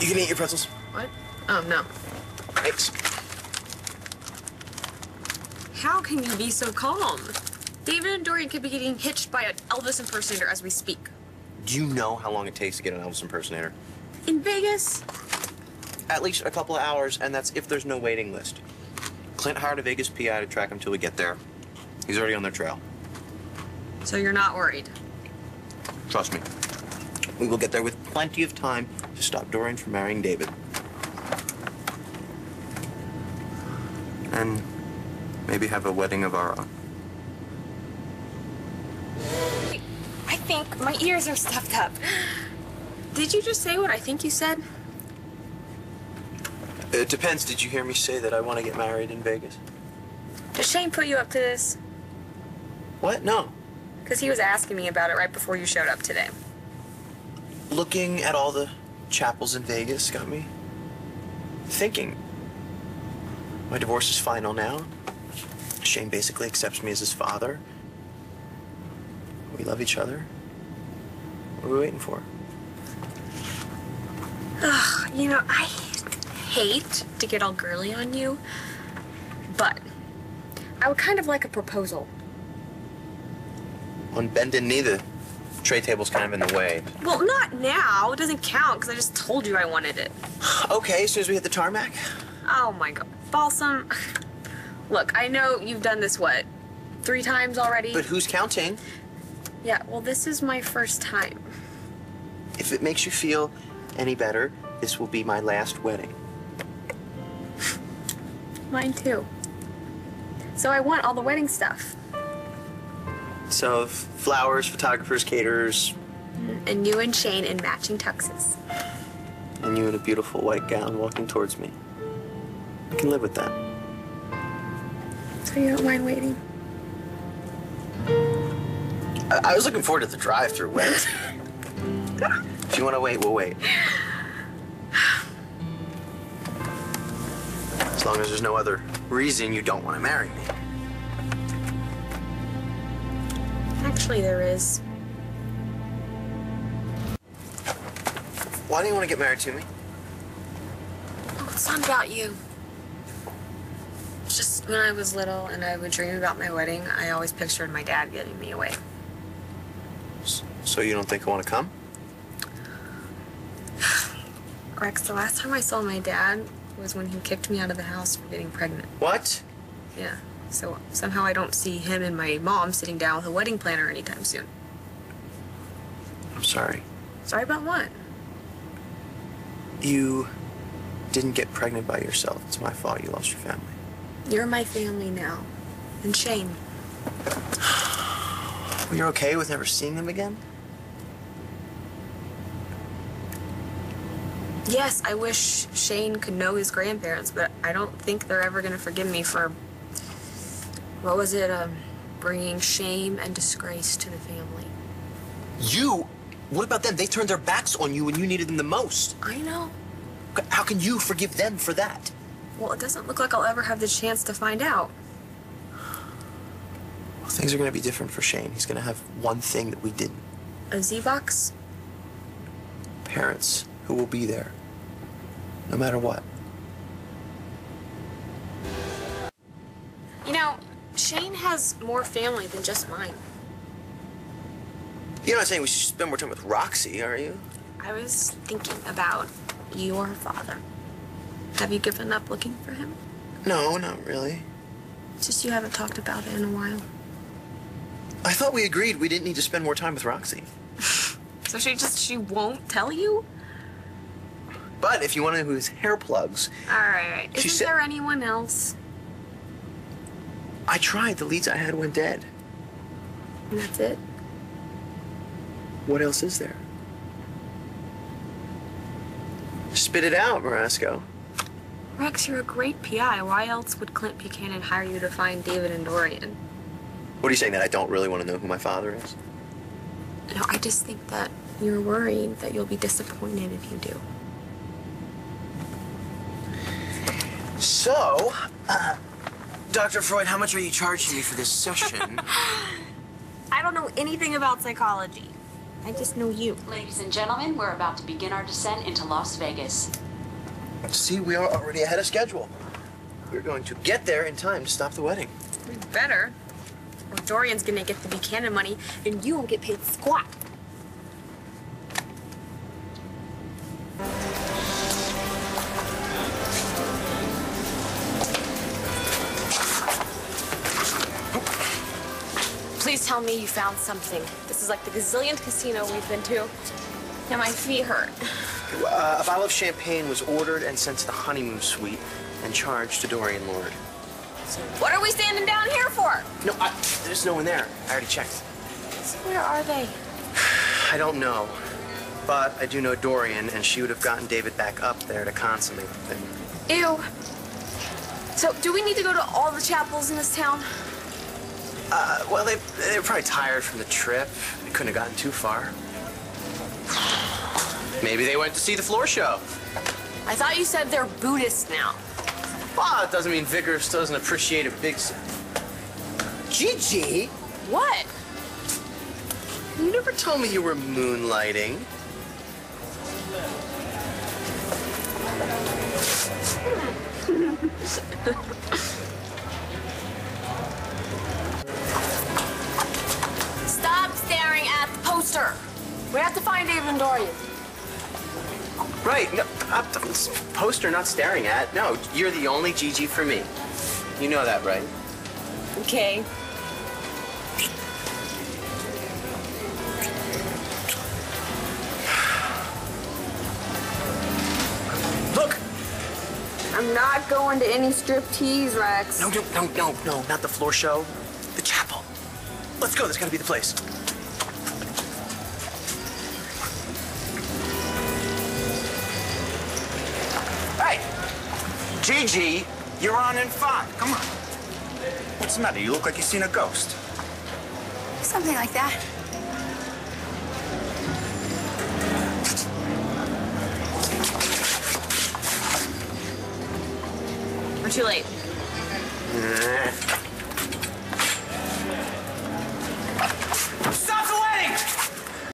You can eat your pretzels. What? Oh, no. Thanks. How can you be so calm? David and Dorian could be getting hitched by an Elvis impersonator as we speak. Do you know how long it takes to get an Elvis impersonator? In Vegas? At least a couple of hours, and that's if there's no waiting list. Clint hired a Vegas PI to track him till we get there. He's already on their trail. So you're not worried? Trust me. We will get there with plenty of time to stop Dorian from marrying David. And maybe have a wedding of our own. I think my ears are stuffed up. Did you just say what I think you said? It depends. Did you hear me say that I want to get married in Vegas? Did Shane put you up to this? What? No. Because he was asking me about it right before you showed up today. Looking at all the chapels in Vegas got me thinking. My divorce is final now. Shane basically accepts me as his father. We love each other. What are we waiting for? Ugh, you know, I hate to get all girly on you, but I would kind of like a proposal. On bended knee, the tray table's kind of in the way. Well, not now. It doesn't count because I just told you I wanted it. Okay, as soon as we hit the tarmac. Oh my god. Balsom. Look, I know you've done this, what, three times already? But who's counting? yeah, well, this is my first time. If it makes you feel any better, this will be my last wedding. Mine too. So I want all the wedding stuff. So, uh, flowers, photographers, caterers, And you and Shane in matching tuxes. and you in a beautiful white gown walking towards me. I can live with that. So you don't mind waiting? I, I was looking forward to the drive-through wait. if you want to wait, we'll wait. As long as there's no other reason you don't want to marry me. Actually, there is. Why do you want to get married to me? Oh, it's not about you. It's just when I was little and I would dream about my wedding, I always pictured my dad getting me away. So you don't think I want to come? Rex, the last time I saw my dad was when he kicked me out of the house for getting pregnant. What? Yeah. So somehow I don't see him and my mom sitting down with a wedding planner anytime soon. I'm sorry. Sorry about what? You didn't get pregnant by yourself. It's my fault you lost your family. You're my family now. And Shane. Well, you're okay with never seeing them again? Yes, I wish Shane could know his grandparents, but I don't think they're ever going to forgive me for. What was it? Um, bringing shame and disgrace to the family. You? What about them? They turned their backs on you when you needed them the most. I know. How can you forgive them for that? Well, it doesn't look like I'll ever have the chance to find out. Well, things are going to be different for Shane. He's going to have one thing that we didn't. A Xbox? Parents who will be there, no matter what. Shane has more family than just mine. You're not saying we should spend more time with Roxy, are you? I was thinking about your father. Have you given up looking for him? No, not really. It's just you haven't talked about it in a while. I thought we agreed we didn't need to spend more time with Roxy. So she just she won't tell you? But if you want to know whose hair plugs, All right, all right. Isn't there anyone else? I tried. The leads I had went dead. And that's it. What else is there? Spit it out, Morasco. Rex, you're a great PI. Why else would Clint Buchanan hire you to find David and Dorian? What are you saying? That I don't really want to know who my father is? No, I just think that you're worried that you'll be disappointed if you do. So, uh, Dr. Freud, how much are you charging me for this session? I don't know anything about psychology. I just know you. Ladies and gentlemen, we're about to begin our descent into Las Vegas. See, we are already ahead of schedule. We're going to get there in time to stop the wedding. We better. Or Dorian's gonna get the Buchanan money and you won't get paid squat. Please tell me you found something. This is like the gazillionth casino we've been to. And my feet hurt. Uh, a bottle of champagne was ordered and sent to the honeymoon suite and charged to Dorian Lord. What are we standing down here for? No, I, there's no one there. I already checked. Where are they? I don't know. But I do know Dorian, and she would have gotten David back up there to consummate the thing. Ew. So, do we need to go to all the chapels in this town? Uh, well, they, they were probably tired from the trip. They couldn't have gotten too far. Maybe they went to see the floor show. I thought you said they're Buddhist now. Well, it doesn't mean Vickers doesn't appreciate a big... Gigi, What? you never told me you were moonlighting. Right, no, poster not staring at. No, you're the only Gigi for me. You know that, right? Okay. Look! I'm not going to any strip tease, Rex. No, no, no, no, no, not the floor show. The chapel. Let's go, that's gotta be the place. Gigi, you're on in five. Come on. What's the matter? You look like you've seen a ghost. Something like that. We're too late. Nah.